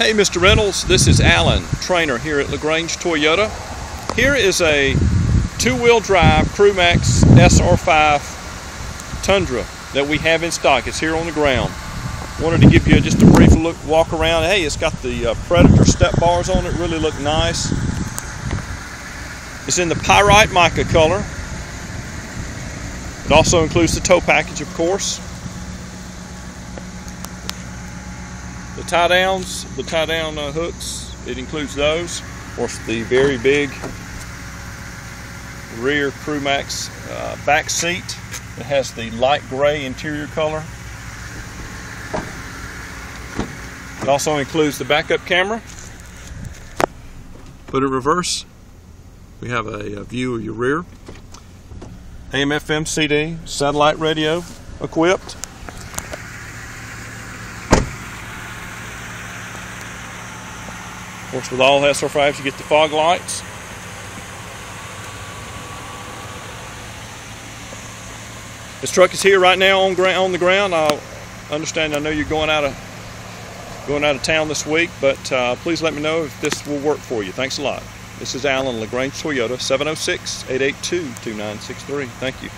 Hey, Mr. Reynolds, this is Alan, Trainer here at LaGrange Toyota. Here is a two-wheel drive CrewMax SR5 Tundra that we have in stock. It's here on the ground. Wanted to give you just a brief look, walk around. Hey, it's got the uh, Predator step bars on it, really look nice. It's in the pyrite mica color. It also includes the tow package, of course. The tie downs, the tie down uh, hooks, it includes those. Of course, the very big rear CrewMax uh, back seat that has the light gray interior color. It also includes the backup camera. Put it reverse. We have a, a view of your rear. AM, FM, CD, satellite radio equipped. Of course, with all SR5s, you get the fog lights. This truck is here right now on, on the ground. I understand. I know you're going out of going out of town this week, but uh, please let me know if this will work for you. Thanks a lot. This is Alan LaGrange Toyota, 706-882-2963. Thank you.